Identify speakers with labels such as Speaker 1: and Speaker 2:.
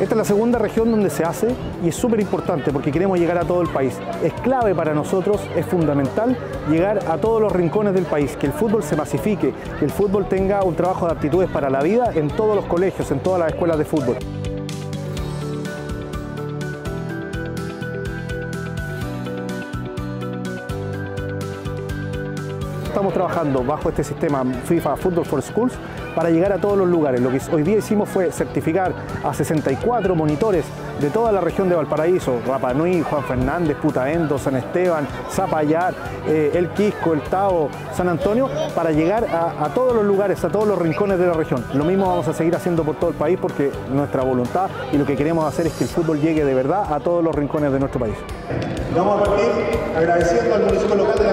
Speaker 1: Esta es la segunda región donde se hace y es súper importante porque queremos llegar a todo el país. Es clave para nosotros, es fundamental llegar a todos los rincones del país, que el fútbol se masifique, que el fútbol tenga un trabajo de aptitudes para la vida en todos los colegios, en todas las escuelas de fútbol. Estamos trabajando bajo este sistema FIFA Football for Schools para llegar a todos los lugares. Lo que hoy día hicimos fue certificar a 64 monitores de toda la región de Valparaíso, Rapa Nui, Juan Fernández, Putaendo, San Esteban, Zapallar, eh, El Quisco, El Tao, San Antonio, para llegar a, a, todos los lugares, a todos los rincones de la región. Lo mismo vamos a seguir haciendo por todo el país porque nuestra voluntad y lo que queremos hacer es que el fútbol llegue de verdad a todos los rincones de nuestro país.
Speaker 2: Vamos a partir agradeciendo al municipio local de